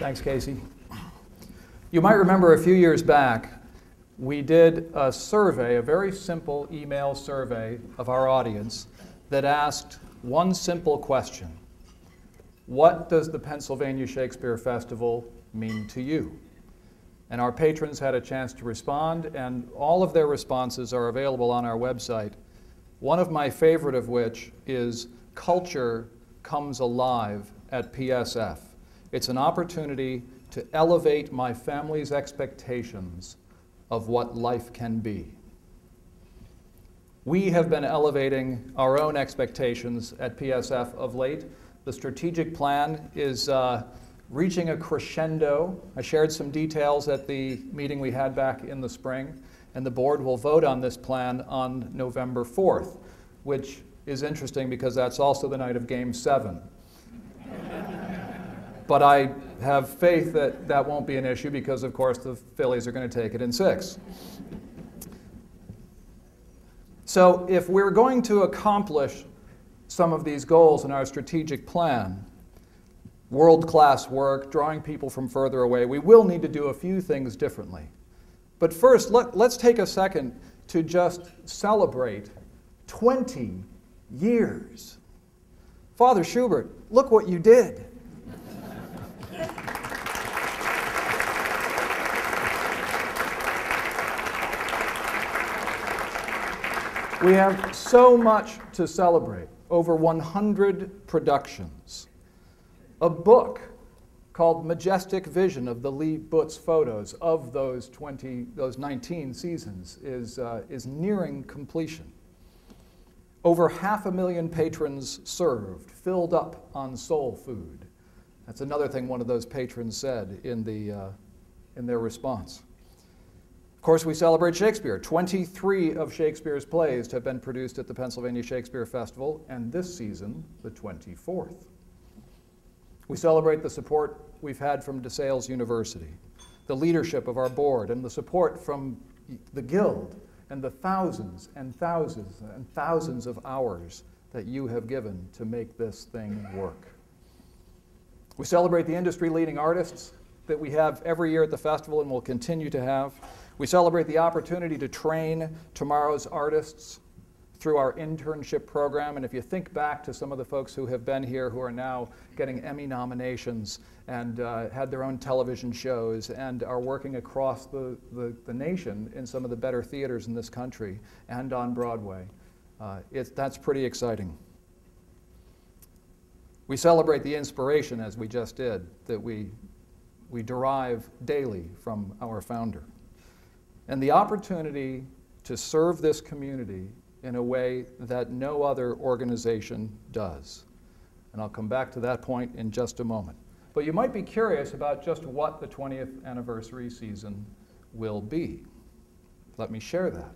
Thanks, Casey. You might remember a few years back, we did a survey, a very simple email survey of our audience that asked one simple question What does the Pennsylvania Shakespeare Festival mean to you? And our patrons had a chance to respond, and all of their responses are available on our website. One of my favorite of which is Culture Comes Alive at PSF. It's an opportunity to elevate my family's expectations of what life can be. We have been elevating our own expectations at PSF of late. The strategic plan is uh, reaching a crescendo. I shared some details at the meeting we had back in the spring, and the board will vote on this plan on November 4th, which is interesting because that's also the night of Game 7. But I have faith that that won't be an issue because, of course, the Phillies are going to take it in six. So, if we're going to accomplish some of these goals in our strategic plan, world class work, drawing people from further away, we will need to do a few things differently. But first, let, us take a second to just celebrate 20 years. Father Schubert, look what you did. We have so much to celebrate over 100 productions. A book called Majestic Vision of the Lee Butz photos of those 20, those 19 seasons is, uh, is nearing completion. Over half a million patrons served, filled up on soul food. That's another thing one of those patrons said in, the, uh, in their response. Of course, we celebrate Shakespeare. 23 of Shakespeare's plays have been produced at the Pennsylvania Shakespeare Festival, and this season, the 24th. We celebrate the support we've had from DeSales University, the leadership of our board, and the support from the Guild, and the thousands and thousands and thousands of hours that you have given to make this thing work. We celebrate the industry leading artists that we have every year at the festival and will continue to have. We celebrate the opportunity to train tomorrow's artists through our internship program. And if you think back to some of the folks who have been here who are now getting Emmy nominations and uh, had their own television shows and are working across the, the, the, nation in some of the better theaters in this country and on Broadway, uh, that's pretty exciting. We celebrate the inspiration, as we just did, that we, we derive daily from our founder and the opportunity to serve this community in a way that no other organization does. And I'll come back to that point in just a moment. But you might be curious about just what the 20th anniversary season will be. Let me share that.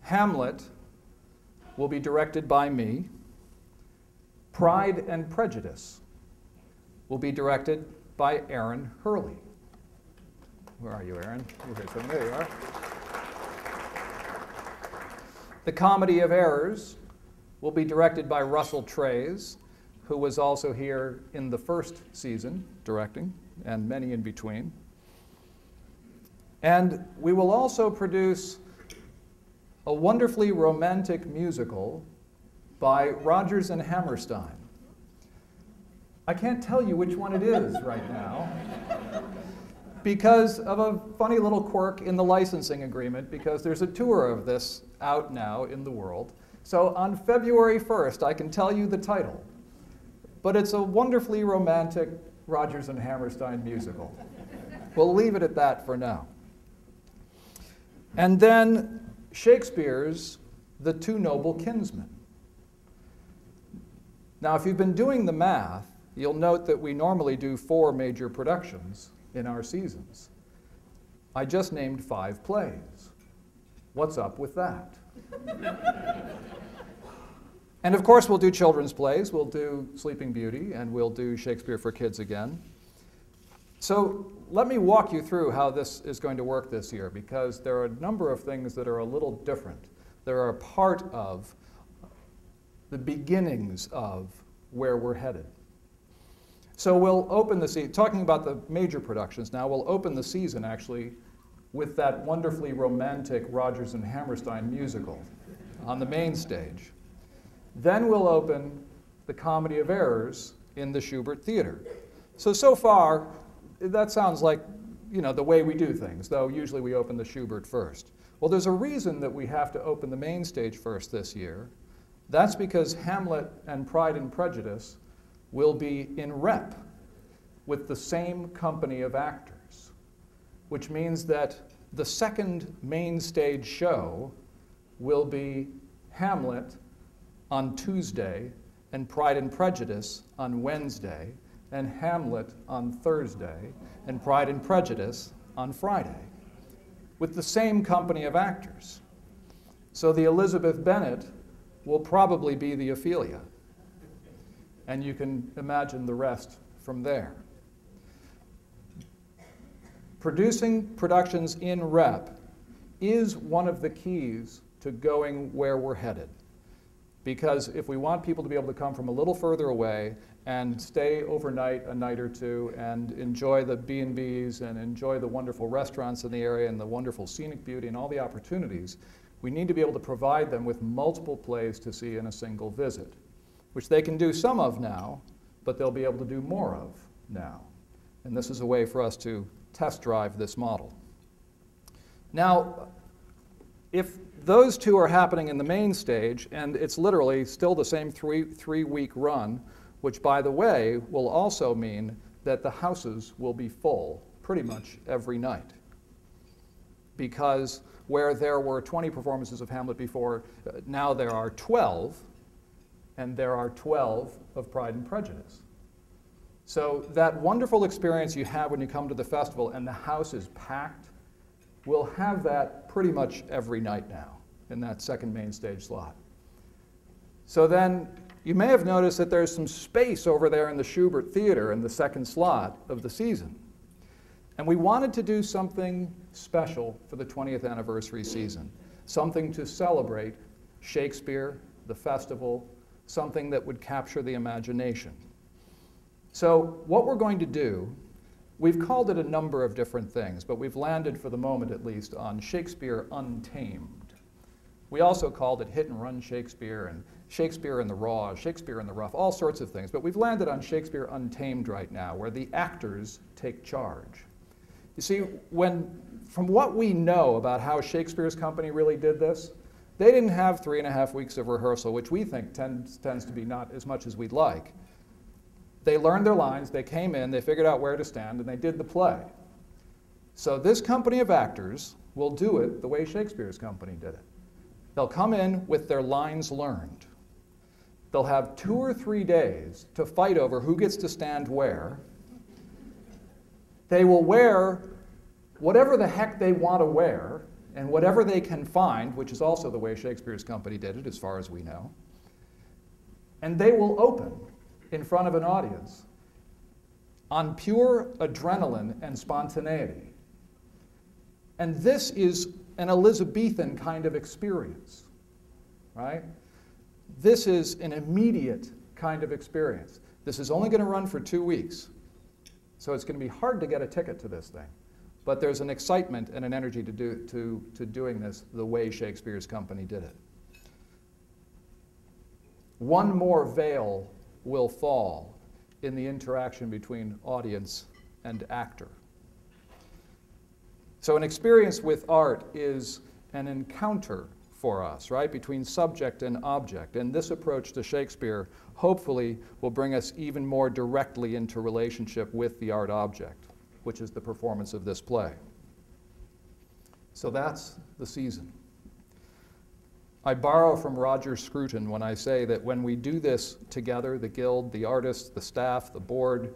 Hamlet will be directed by me. Pride and Prejudice will be directed by Aaron Hurley. Where are you, Aaron? Okay, so there you are. The Comedy of Errors will be directed by Russell Treyz, who was also here in the first season directing, and many in between. And we will also produce a wonderfully romantic musical by Rodgers and Hammerstein. I can't tell you which one it is right now because of a funny little quirk in the licensing agreement, because there's a tour of this out now in the world. So on February 1st, I can tell you the title, but it's a wonderfully romantic Rodgers and Hammerstein musical. we'll leave it at that for now. And then Shakespeare's The Two Noble Kinsmen. Now, if you've been doing the math, you'll note that we normally do four major productions in our seasons. I just named five plays. What's up with that? and of course, we'll do children's plays. We'll do Sleeping Beauty, and we'll do Shakespeare for Kids again. So let me walk you through how this is going to work this year, because there are a number of things that are a little different. They're a part of the beginnings of where we're headed. So we'll open the season, talking about the major productions now, we'll open the season actually with that wonderfully romantic Rodgers and Hammerstein musical on the main stage. Then we'll open the Comedy of Errors in the Schubert Theater. So, so far, that sounds like you know, the way we do things, though usually we open the Schubert first. Well, there's a reason that we have to open the main stage first this year. That's because Hamlet and Pride and Prejudice will be in rep with the same company of actors, which means that the second main stage show will be Hamlet on Tuesday and Pride and Prejudice on Wednesday and Hamlet on Thursday and Pride and Prejudice on Friday with the same company of actors. So the Elizabeth Bennet will probably be the Ophelia. And you can imagine the rest from there. Producing productions in rep is one of the keys to going where we're headed. Because if we want people to be able to come from a little further away and stay overnight a night or two and enjoy the B&Bs and enjoy the wonderful restaurants in the area and the wonderful scenic beauty and all the opportunities, we need to be able to provide them with multiple plays to see in a single visit, which they can do some of now, but they'll be able to do more of now. And this is a way for us to test drive this model. Now, if those two are happening in the main stage, and it's literally still the same three, three week run, which, by the way, will also mean that the houses will be full pretty much every night. Because where there were 20 performances of Hamlet before, uh, now there are 12, and there are 12 of Pride and Prejudice. So that wonderful experience you have when you come to the festival and the house is packed, we'll have that pretty much every night now in that second main stage slot. So then you may have noticed that there's some space over there in the Schubert Theater in the second slot of the season. And we wanted to do something special for the 20th anniversary season, something to celebrate Shakespeare, the festival, something that would capture the imagination. So, what we're going to do, we've called it a number of different things, but we've landed for the moment at least on Shakespeare Untamed. We also called it Hit and Run Shakespeare and Shakespeare in the Raw, Shakespeare in the Rough, all sorts of things. But we've landed on Shakespeare Untamed right now, where the actors take charge. You see, when, from what we know about how Shakespeare's company really did this, they didn't have three and a half weeks of rehearsal, which we think tends, tends to be not as much as we'd like. They learned their lines, they came in, they figured out where to stand, and they did the play. So this company of actors will do it the way Shakespeare's company did it. They'll come in with their lines learned. They'll have two or three days to fight over who gets to stand where. They will wear whatever the heck they want to wear and whatever they can find, which is also the way Shakespeare's company did it, as far as we know. And they will open in front of an audience on pure adrenaline and spontaneity. And this is an Elizabethan kind of experience, right? This is an immediate kind of experience. This is only going to run for two weeks. So it's going to be hard to get a ticket to this thing. But there's an excitement and an energy to, do, to, to doing this the way Shakespeare's company did it. One more veil will fall in the interaction between audience and actor. So, an experience with art is an encounter for us, right, between subject and object. And this approach to Shakespeare hopefully will bring us even more directly into relationship with the art object, which is the performance of this play. So that's the season. I borrow from Roger Scruton when I say that when we do this together, the guild, the artists, the staff, the board,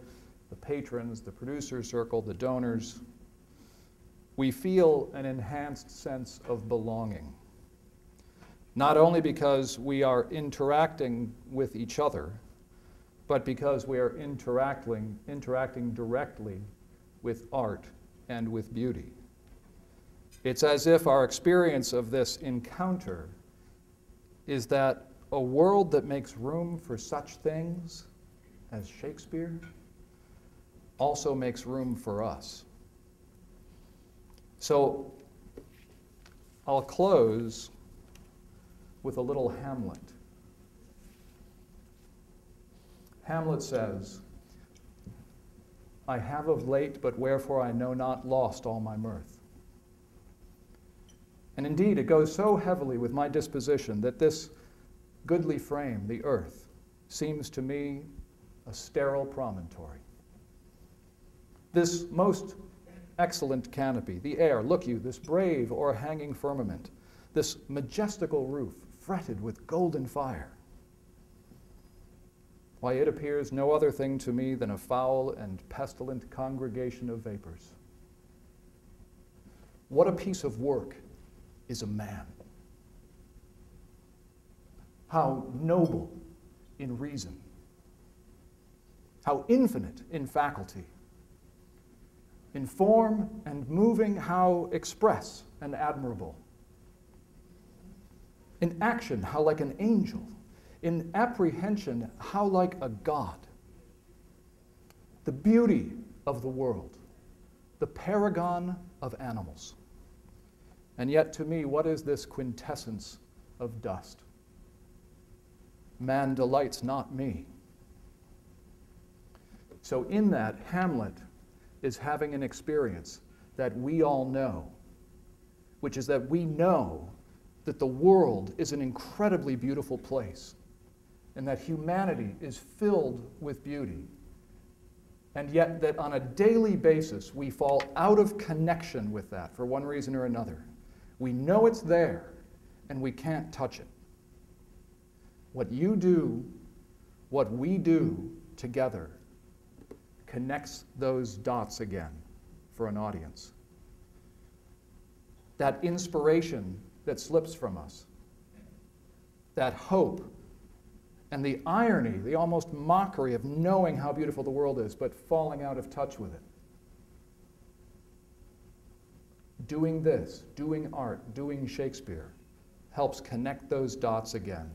the patrons, the producer circle, the donors, we feel an enhanced sense of belonging not only because we are interacting with each other, but because we are interacting, interacting directly with art and with beauty. It's as if our experience of this encounter is that a world that makes room for such things as Shakespeare also makes room for us. So I'll close with a little Hamlet. Hamlet says, I have of late, but wherefore I know not, lost all my mirth. And indeed, it goes so heavily with my disposition that this goodly frame, the earth, seems to me a sterile promontory. This most excellent canopy, the air, look you, this brave o'erhanging firmament, this majestical roof fretted with golden fire. Why, it appears no other thing to me than a foul and pestilent congregation of vapors. What a piece of work is a man! How noble in reason, how infinite in faculty, in form and moving, how express and admirable. In action, how like an angel. In apprehension, how like a god. The beauty of the world, the paragon of animals. And yet, to me, what is this quintessence of dust? Man delights not me. So, in that, Hamlet is having an experience that we all know, which is that we know that the world is an incredibly beautiful place and that humanity is filled with beauty. And yet, that on a daily basis, we fall out of connection with that for one reason or another. We know it's there, and we can't touch it. What you do, what we do together, connects those dots again for an audience. That inspiration that slips from us, that hope, and the irony, the almost mockery of knowing how beautiful the world is, but falling out of touch with it. Doing this, doing art, doing Shakespeare, helps connect those dots again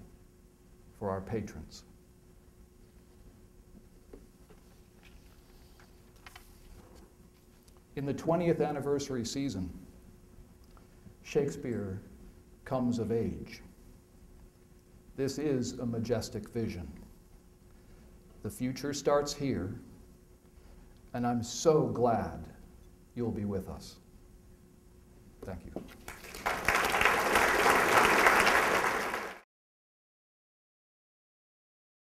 for our patrons. In the 20th anniversary season, Shakespeare comes of age. This is a majestic vision. The future starts here, and I'm so glad you'll be with us. Thank you.